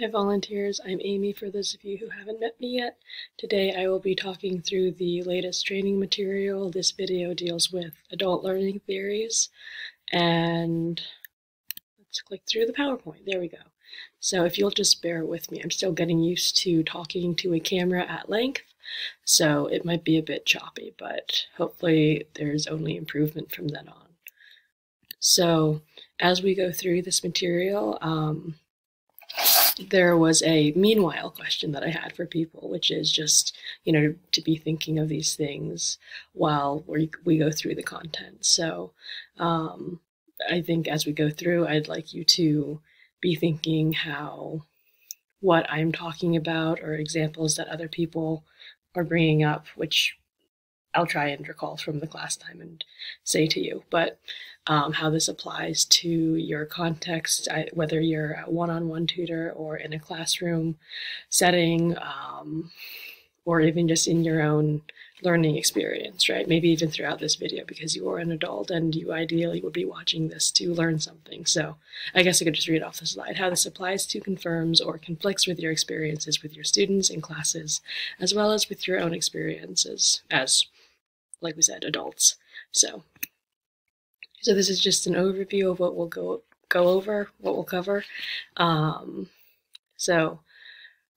Hi volunteers, I'm Amy for those of you who haven't met me yet. Today I will be talking through the latest training material. This video deals with adult learning theories and let's click through the PowerPoint. There we go. So if you'll just bear with me, I'm still getting used to talking to a camera at length, so it might be a bit choppy, but hopefully there's only improvement from then on. So as we go through this material, um, there was a meanwhile question that I had for people, which is just, you know, to be thinking of these things while we, we go through the content. So um, I think as we go through, I'd like you to be thinking how what I'm talking about or examples that other people are bringing up, which I'll try and recall from the class time and say to you. But um, how this applies to your context, I, whether you're a one-on-one tutor or in a classroom setting, um, or even just in your own learning experience, right? Maybe even throughout this video because you are an adult and you ideally would be watching this to learn something. So I guess I could just read off the slide. How this applies to, confirms, or conflicts with your experiences with your students in classes, as well as with your own experiences as, like we said, adults. So so this is just an overview of what we'll go go over, what we'll cover. Um, so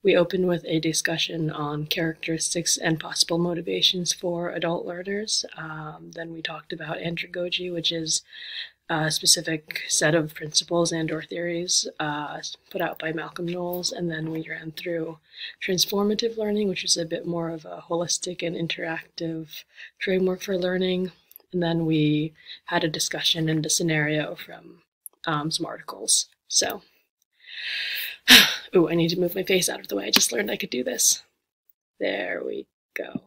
we open with a discussion on characteristics and possible motivations for adult learners. Um, then we talked about andragogy, which is a specific set of principles and or theories uh, put out by Malcolm Knowles. And then we ran through transformative learning, which is a bit more of a holistic and interactive framework for learning. And then we had a discussion and a scenario from um, some articles. So, oh, I need to move my face out of the way. I just learned I could do this. There we go.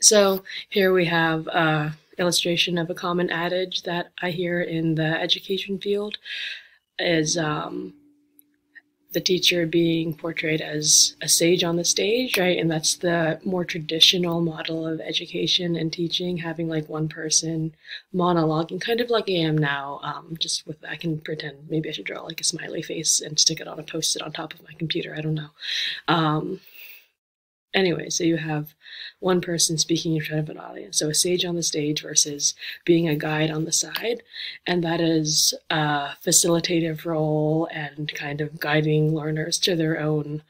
So here we have a illustration of a common adage that I hear in the education field is um, the teacher being portrayed as a sage on the stage, right? And that's the more traditional model of education and teaching, having like one person monologuing, kind of like I am now. Um, just with I can pretend maybe I should draw like a smiley face and stick it on a post-it on top of my computer. I don't know. Um, Anyway, so you have one person speaking in front of an audience. So a sage on the stage versus being a guide on the side. And that is a facilitative role and kind of guiding learners to their own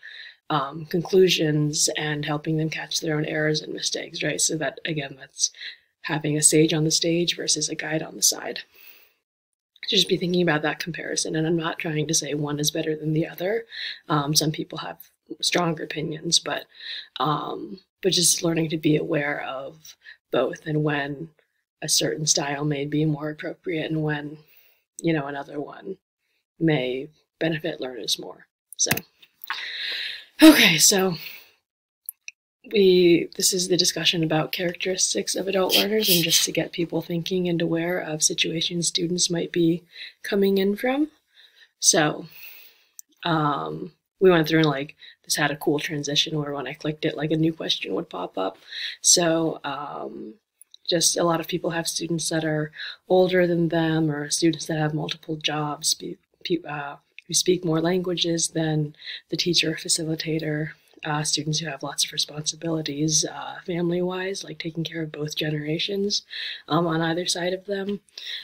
um, conclusions and helping them catch their own errors and mistakes, right? So that, again, that's having a sage on the stage versus a guide on the side. Just be thinking about that comparison. And I'm not trying to say one is better than the other. Um, some people have stronger opinions, but um, but just learning to be aware of both and when a certain style may be more appropriate and when you know another one may benefit learners more. So okay, so we this is the discussion about characteristics of adult learners and just to get people thinking and aware of situations students might be coming in from. So um, we went through and like this had a cool transition where when I clicked it, like a new question would pop up. So um, just a lot of people have students that are older than them or students that have multiple jobs uh, who speak more languages than the teacher or facilitator. Uh, students who have lots of responsibilities uh, family wise, like taking care of both generations um, on either side of them.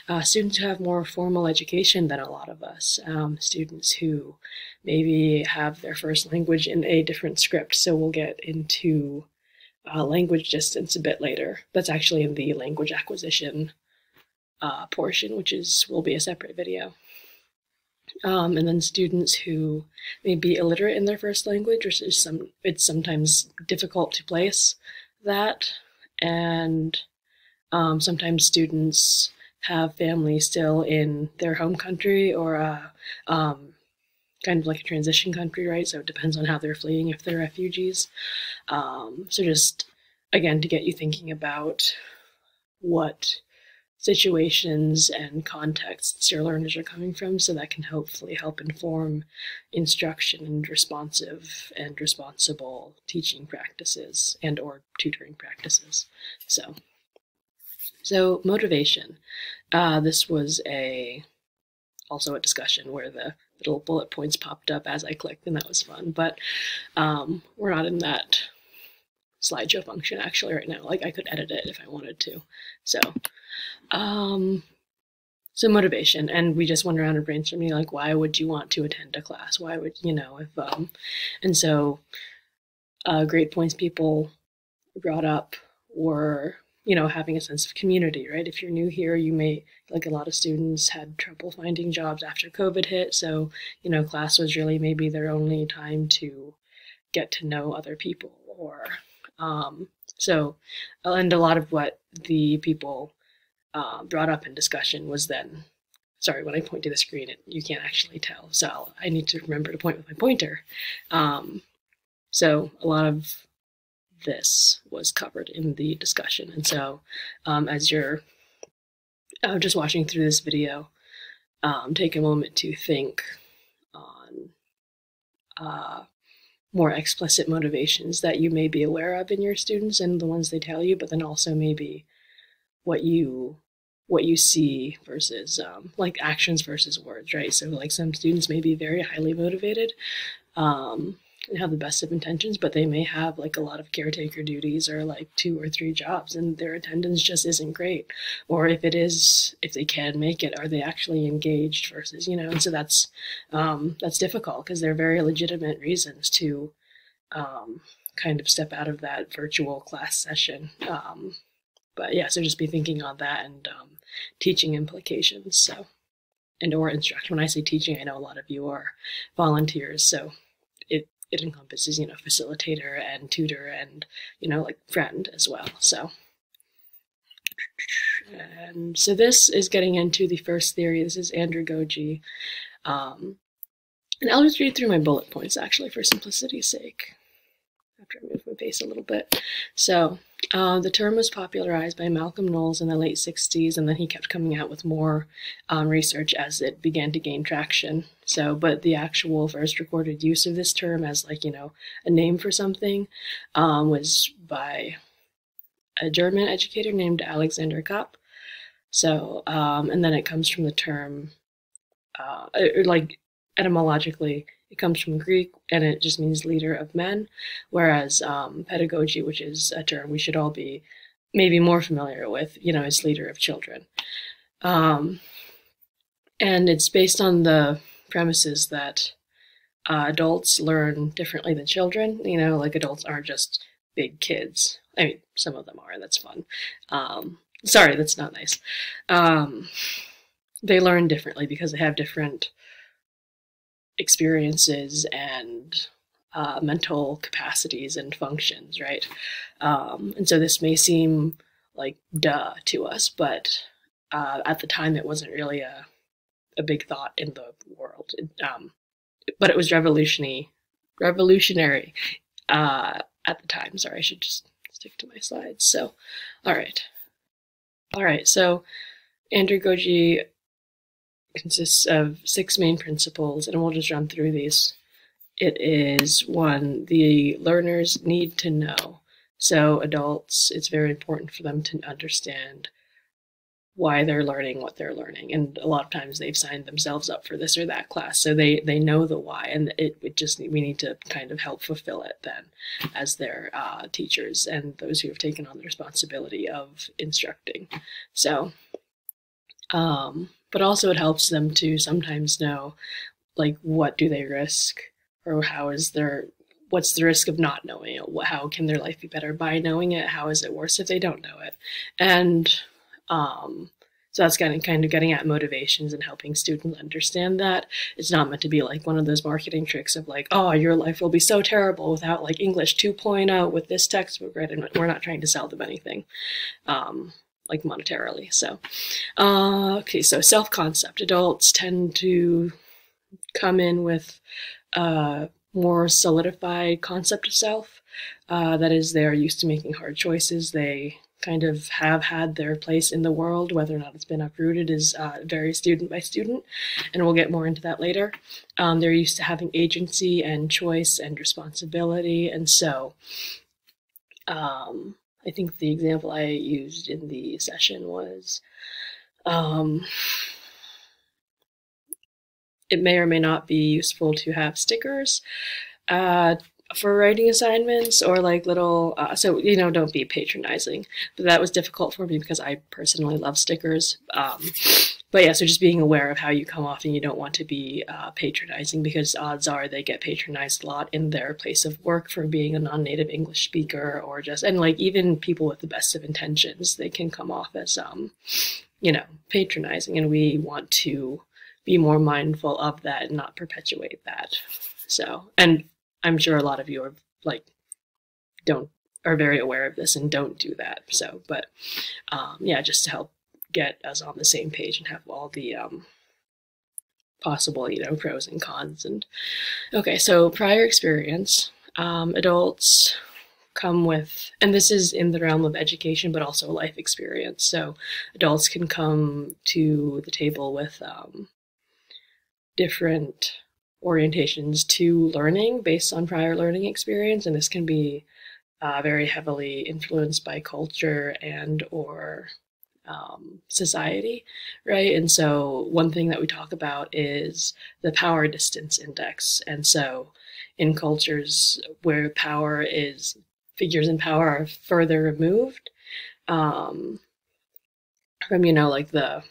Uh, students who have more formal education than a lot of us. Um, students who maybe have their first language in a different script. So we'll get into uh, language distance a bit later. That's actually in the language acquisition uh, portion, which is will be a separate video. Um, and then students who may be illiterate in their first language, which is some it's sometimes difficult to place that, and um, sometimes students have family still in their home country or uh, um, kind of like a transition country, right? So it depends on how they're fleeing if they're refugees. Um, so just again to get you thinking about what situations and contexts your learners are coming from so that can hopefully help inform instruction and responsive and responsible teaching practices and or tutoring practices so so motivation uh, this was a also a discussion where the little bullet points popped up as I clicked, and that was fun. But um, we're not in that slideshow function actually right now. Like I could edit it if I wanted to. So, um, so motivation, and we just went around and brainstorming like, why would you want to attend a class? Why would you know if um, and so uh, great points people brought up were you know having a sense of community right? If you're new here you may like a lot of students had trouble finding jobs after covid hit. So you know class was really maybe their only time to get to know other people or um, so and a lot of what the people uh, brought up in discussion was then sorry when i point to the screen it, you can't actually tell so i need to remember to point with my pointer um, so a lot of this was covered in the discussion. And so um, as you're uh, just watching through this video, um, take a moment to think on uh, more explicit motivations that you may be aware of in your students and the ones they tell you, but then also maybe what you what you see versus um, like actions versus words, right? So like some students may be very highly motivated, um, and have the best of intentions, but they may have like a lot of caretaker duties or like two or three jobs and their attendance just isn't great. Or if it is, if they can make it, are they actually engaged versus, you know, and so that's, um, that's difficult because they're very legitimate reasons to, um, kind of step out of that virtual class session. But yeah, so just be thinking on that and, um, teaching implications. So, and or instruction. When I say teaching, I know a lot of you are volunteers, so it it encompasses, you know, facilitator and tutor and, you know, like friend as well. So, and so this is getting into the first theory. This is andragogy. Um, and I'll just read through my bullet points actually for simplicity's sake after I move my face a little bit. So, uh, the term was popularized by Malcolm Knowles in the late 60s, and then he kept coming out with more um, research as it began to gain traction. So, but the actual first recorded use of this term as, like, you know, a name for something um, was by a German educator named Alexander Kapp. So, um, and then it comes from the term, uh, like, etymologically, it comes from Greek and it just means leader of men, whereas um, pedagogy, which is a term we should all be maybe more familiar with, you know, is leader of children. Um, and it's based on the premises that uh, adults learn differently than children. You know, like adults aren't just big kids. I mean, some of them are, that's fun. Um, sorry, that's not nice. Um, they learn differently because they have different experiences and uh, mental capacities and functions, right? Um, and so this may seem like duh to us, but uh, at the time it wasn't really a, a big thought in the world. Um, but it was revolutionary, revolutionary uh, at the time. Sorry, I should just stick to my slides. So, all right. All right, so andragogy consists of six main principles, and we'll just run through these. It is one, the learners need to know. So, adults, it's very important for them to understand why they're learning what they're learning. And a lot of times they've signed themselves up for this or that class. So they, they know the why, and it, it just, we need to kind of help fulfill it then as their uh, teachers and those who have taken on the responsibility of instructing. So, um, but also it helps them to sometimes know like what do they risk or how is their what's the risk of not knowing it how can their life be better by knowing it how is it worse if they don't know it and um, so that's kind of kind of getting at motivations and helping students understand that it's not meant to be like one of those marketing tricks of like, oh, your life will be so terrible without like English 2.0 with this textbook, right? And we're not trying to sell them anything. Um, like monetarily. So, uh, okay, so self concept. Adults tend to come in with a more solidified concept of self. Uh, that is, they are used to making hard choices. They kind of have had their place in the world. Whether or not it's been uprooted is uh, very student by student, and we'll get more into that later. Um, they're used to having agency and choice and responsibility, and so um, I think the example I used in the session was um, it may or may not be useful to have stickers uh, for writing assignments or like little uh, so you know don't be patronizing. But that was difficult for me because i personally love stickers. Um, but yeah so just being aware of how you come off and you don't want to be uh, patronizing because odds are they get patronized a lot in their place of work for being a non-native english speaker or just and like even people with the best of intentions they can come off as um you know patronizing and we want to be more mindful of that and not perpetuate that so and I'm sure a lot of you are like don't are very aware of this and don't do that. So, but um, yeah, just to help get us on the same page and have all the um, possible, you know, pros and cons. And okay, so prior experience, um, adults come with, and this is in the realm of education, but also life experience. So adults can come to the table with um, different orientations to learning based on prior learning experience, and this can be uh, very heavily influenced by culture and or um, society, right? And so one thing that we talk about is the power distance index, and so in cultures where power is figures in power are further removed um, from you know like the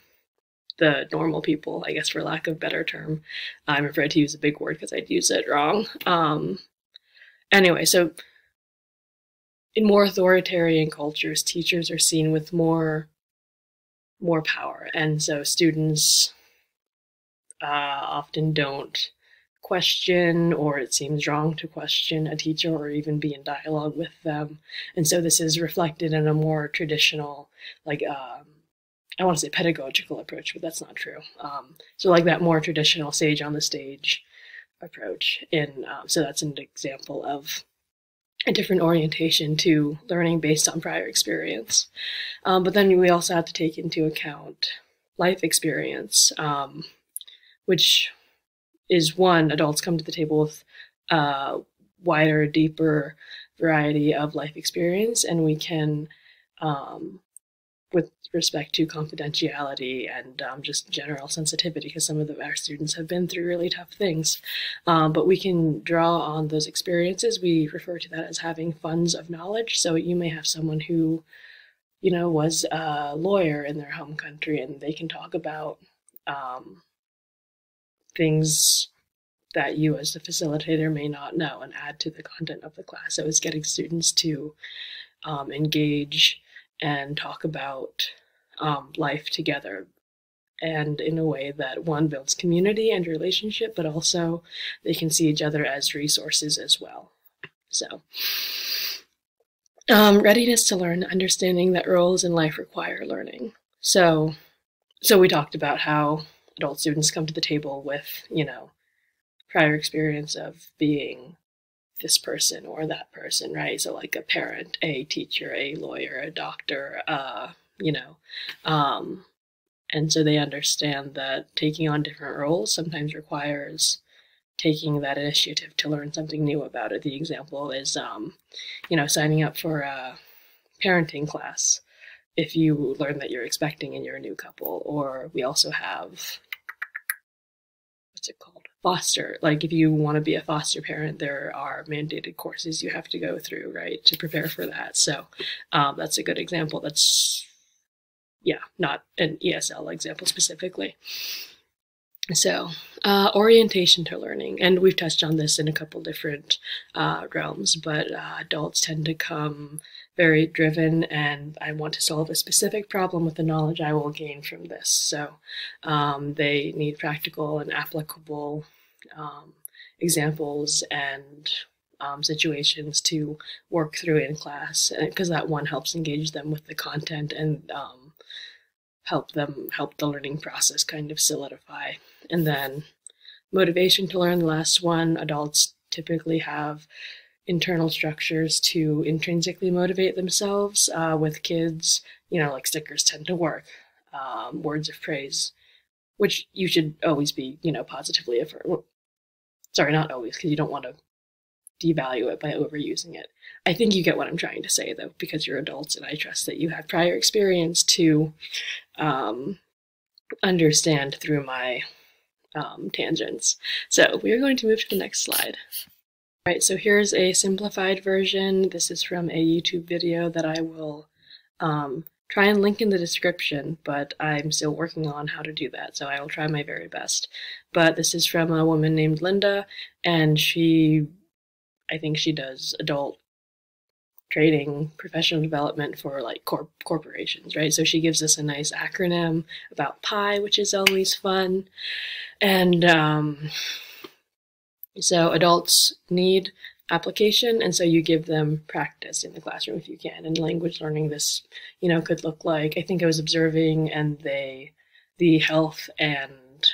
the normal people, I guess, for lack of better term. I'm afraid to use a big word because I'd use it wrong. Um, anyway, so in more authoritarian cultures, teachers are seen with more more power, and so students uh, often don't question or it seems wrong to question a teacher or even be in dialogue with them and so this is reflected in a more traditional like um, I want to say pedagogical approach, but that's not true. Um, so like that more traditional sage on the stage approach. In um, so that's an example of a different orientation to learning based on prior experience. Um, but then we also have to take into account life experience, um, which is one adults come to the table with a uh, wider, deeper variety of life experience, and we can um, with respect to confidentiality and um, just general sensitivity because some of the, our students have been through really tough things. Um, but we can draw on those experiences. We refer to that as having funds of knowledge. So you may have someone who, you know, was a lawyer in their home country and they can talk about um, things that you as the facilitator may not know and add to the content of the class. So it's getting students to um, engage and talk about um, life together and in a way that one builds community and relationship, but also they can see each other as resources as well. So, um, readiness to learn, understanding that roles in life require learning. So, so we talked about how adult students come to the table with, you know, prior experience of being this person or that person, right? So like a parent, a teacher, a lawyer, a doctor, uh, you know. Um, and so they understand that taking on different roles sometimes requires taking that initiative to learn something new about it. The example is, um, you know, signing up for a parenting class if you learn that you're expecting and you're a new couple. Or we also have, what's it called? foster like if you want to be a foster parent there are mandated courses you have to go through right to prepare for that so um, that's a good example that's yeah not an esl example specifically so uh, orientation to learning and we've touched on this in a couple different uh, realms but uh, adults tend to come very driven and I want to solve a specific problem with the knowledge I will gain from this. So um, they need practical and applicable um, examples and um, situations to work through in class because that one helps engage them with the content and um, help them help the learning process kind of solidify. And then motivation to learn, the last one, adults typically have internal structures to intrinsically motivate themselves. Uh, with kids, you know, like stickers tend to work, um, words of praise, which you should always be, you know, positively affirm. Sorry, not always, because you don't want to devalue it by overusing it. I think you get what I'm trying to say, though, because you're adults, and I trust that you have prior experience to um, understand through my um, tangents. So we are going to move to the next slide. All right, so here's a simplified version. This is from a YouTube video that I will um, try and link in the description, but I'm still working on how to do that, so I will try my very best. But this is from a woman named Linda, and she, I think she does adult trading, professional development for like corp- corporations, right? So she gives us a nice acronym about PI, which is always fun. And um, so adults need application and so you give them practice in the classroom if you can and language learning this you know could look like i think i was observing and they the health and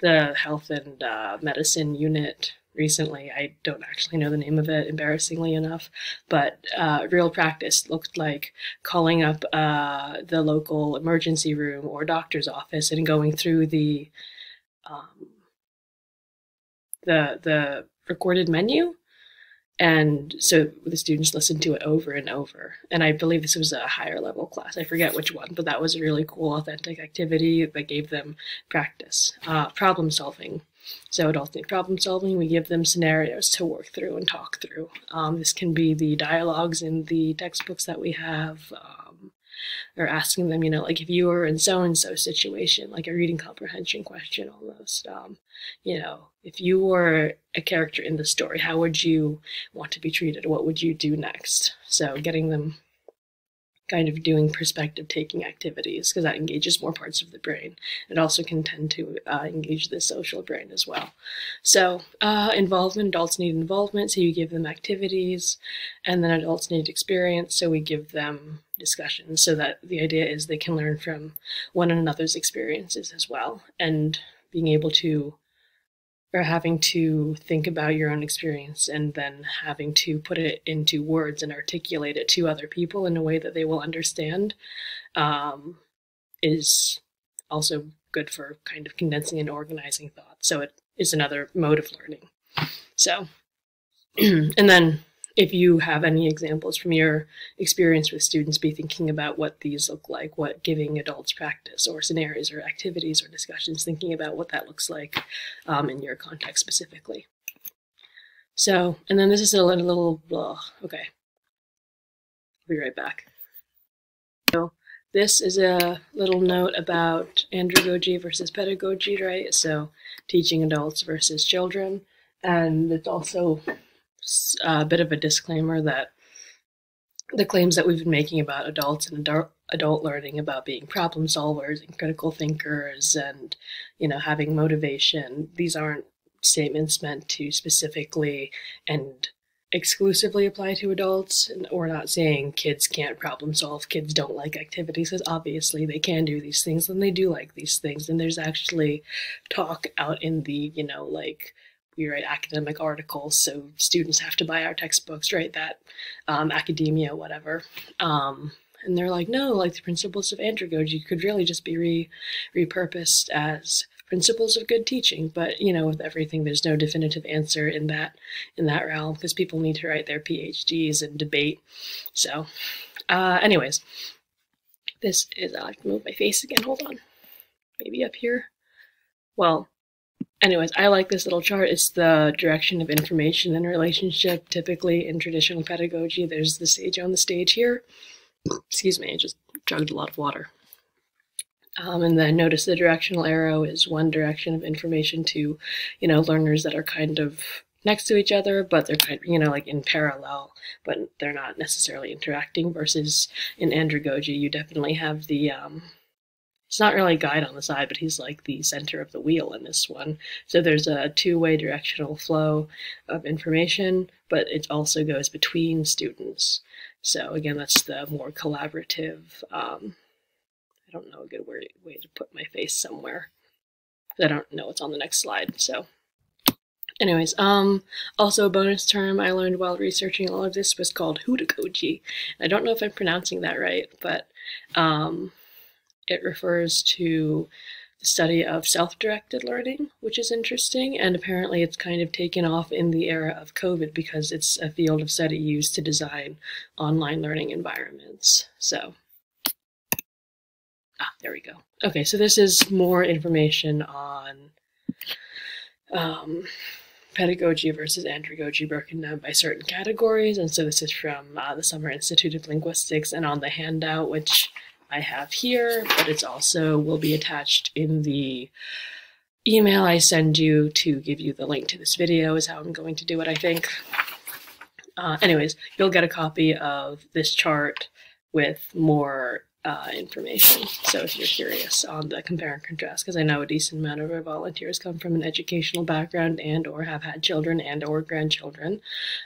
the health and uh, medicine unit recently. I don't actually know the name of it embarrassingly enough but uh, real practice looked like calling up uh, the local emergency room or doctor's office and going through the um, the the recorded menu. And so the students listened to it over and over. And i believe this was a higher level class. I forget which one but that was a really cool authentic activity that gave them practice uh, problem solving so adults need problem solving we give them scenarios to work through and talk through um, this can be the dialogues in the textbooks that we have um, or asking them, you know, like if you were in so and so situation, like a reading comprehension question almost. Um, you know, if you were a character in the story, how would you want to be treated? What would you do next? So getting them kind of doing perspective taking activities because that engages more parts of the brain. It also can tend to uh, engage the social brain as well. So, uh, involvement adults need involvement, so you give them activities, and then adults need experience, so we give them discussions. So, that the idea is they can learn from one another's experiences as well, and being able to or having to think about your own experience and then having to put it into words and articulate it to other people in a way that they will understand um, is also good for kind of condensing and organizing thoughts. So it is another mode of learning. So, and then if you have any examples from your experience with students, be thinking about what these look like, what giving adults practice or scenarios or activities or discussions, thinking about what that looks like um, in your context specifically. So, and then this is a little, blah, okay. I'll be right back. So, this is a little note about andragogy versus pedagogy, right? So, teaching adults versus children. And it's also a uh, bit of a disclaimer that the claims that we've been making about adults and adult, adult learning about being problem solvers and critical thinkers and you know having motivation these aren't statements meant to specifically and exclusively apply to adults. And we're not saying kids can't problem solve kids don't like activities because obviously they can do these things and they do like these things. And there's actually talk out in the you know like we write academic articles, so students have to buy our textbooks, right? That um, academia, whatever. Um, and they're like, no, like the principles of andragogy could really just be re- repurposed as principles of good teaching. But you know, with everything, there's no definitive answer in that in that realm because people need to write their PhDs and debate. So, uh, anyways, this is I have to move my face again. Hold on, maybe up here. Well, anyways, I like this little chart. It's the direction of information and relationship. Typically in traditional pedagogy, there's the sage on the stage here. Excuse me, I just chugged a lot of water. Um, and then notice the directional arrow is one direction of information to, you know, learners that are kind of next to each other, but they're kind of, you know, like in parallel, but they're not necessarily interacting versus in andragogy, you definitely have the, um, He's not really a guide on the side, but he's like the center of the wheel in this one. So there's a two-way directional flow of information, but it also goes between students. So again, that's the more collaborative. Um, I don't know a good way, way to put my face somewhere. I don't know what's on the next slide. So anyways, um, also a bonus term I learned while researching all of this was called heutagogy. I don't know if I'm pronouncing that right, but um, it refers to the study of self-directed learning, which is interesting, and apparently it's kind of taken off in the era of COVID because it's a field of study used to design online learning environments. So, ah, there we go. Okay, so this is more information on um, pedagogy versus andragogy broken down by certain categories. And so this is from uh, the Summer Institute of Linguistics and on the handout, which I have here, but it's also will be attached in the email I send you to give you the link to this video is how I'm going to do it, I think. Uh, anyways, you'll get a copy of this chart with more uh, information. So if you're curious on the compare and contrast, because I know a decent amount of our volunteers come from an educational background and or have had children and or grandchildren.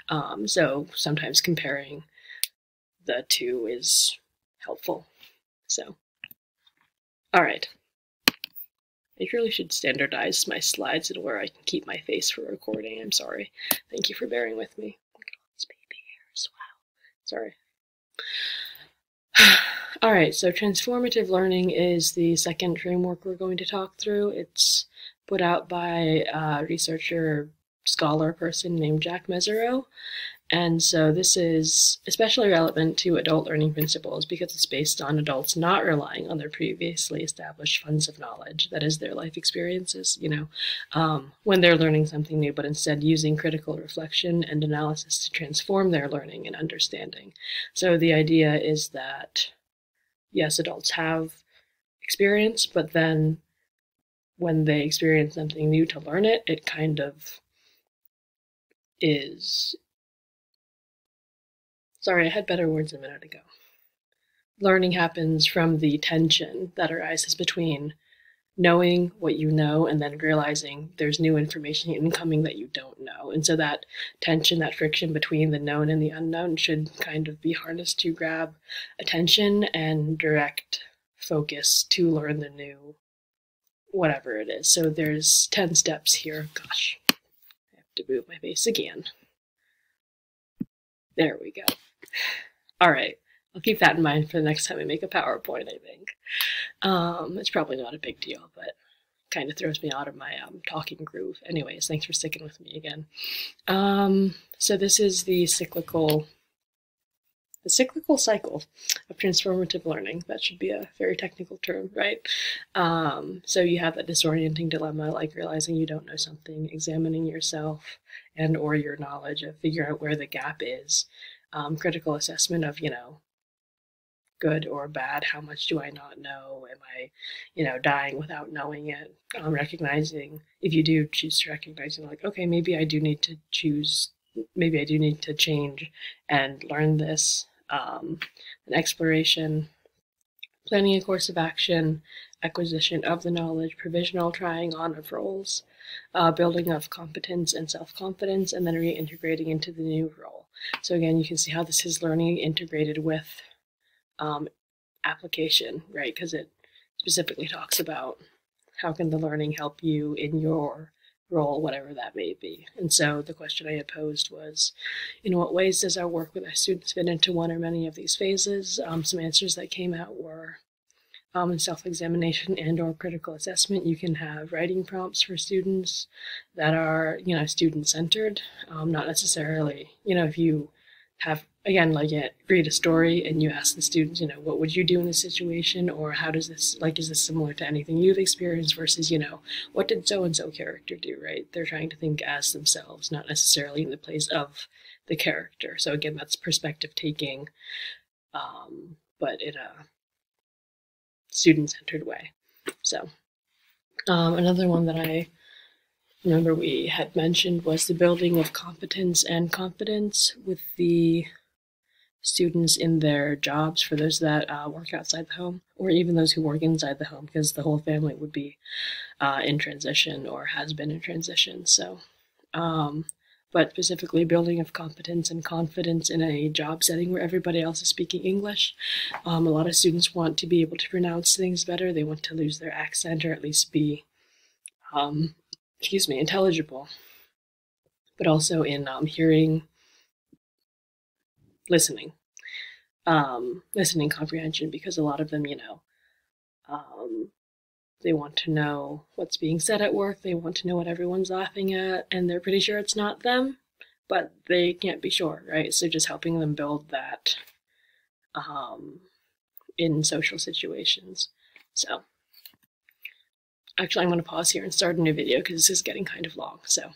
Um, so sometimes comparing the two is helpful. So, all right. I really should standardize my slides and where I can keep my face for recording. I'm sorry. Thank you for bearing with me. Look at all baby hairs. Wow. Sorry. All right, so transformative learning is the second framework we're going to talk through. It's put out by a researcher, scholar person named Jack Mezirow. And so this is especially relevant to adult learning principles because it's based on adults not relying on their previously established funds of knowledge, that is, their life experiences, you know, um, when they're learning something new, but instead using critical reflection and analysis to transform their learning and understanding. So the idea is that, yes, adults have experience, but then when they experience something new to learn it, it kind of is Sorry, I had better words a minute ago. Learning happens from the tension that arises between knowing what you know and then realizing there's new information incoming that you don't know. And so that tension, that friction between the known and the unknown should kind of be harnessed to grab attention and direct focus to learn the new whatever it is. So there's 10 steps here. Gosh, I have to move my face again. There we go. All right. I'll keep that in mind for the next time I make a PowerPoint, I think. Um, it's probably not a big deal, but kind of throws me out of my um, talking groove. Anyways, thanks for sticking with me again. Um, so this is the cyclical, the cyclical cycle of transformative learning. That should be a very technical term, right? Um, so you have that disorienting dilemma, like realizing you don't know something, examining yourself and or your knowledge of figuring out where the gap is, um, critical assessment of, you know, good or bad, how much do I not know? Am I, you know, dying without knowing it? Um, recognizing, if you do choose to recognize recognizing, like, okay, maybe I do need to choose, maybe I do need to change and learn this. Um, an exploration, planning a course of action, acquisition of the knowledge, provisional trying on of roles, uh, building of competence and self confidence, and then reintegrating into the new role. So again, you can see how this is learning integrated with um, application, right? Because it specifically talks about how can the learning help you in your role, whatever that may be. And so the question I had posed was, in what ways does our work with our students fit into one or many of these phases? Um, some answers that came out were um, in self-examination and or critical assessment you can have writing prompts for students that are you know student-centered um, not necessarily you know if you have again like it, read a story and you ask the students you know what would you do in this situation? Or how does this like is this similar to anything you've experienced versus you know what did so and so character do right? They're trying to think as themselves not necessarily in the place of the character. So again that's perspective taking um, but in a student-centered way. So um, another one that I remember we had mentioned was the building of competence and confidence with the students in their jobs for those that uh, work outside the home or even those who work inside the home because the whole family would be uh, in transition or has been in transition. So um, but specifically building of competence and confidence in a job setting where everybody else is speaking English. Um, a lot of students want to be able to pronounce things better. They want to lose their accent or at least be, um, excuse me, intelligible. But also in um, hearing, listening, um, listening comprehension, because a lot of them, you know, um, they want to know what's being said at work. They want to know what everyone's laughing at, and they're pretty sure it's not them, but they can't be sure, right? So just helping them build that um, in social situations. So, actually I'm going to pause here and start a new video because this is getting kind of long. So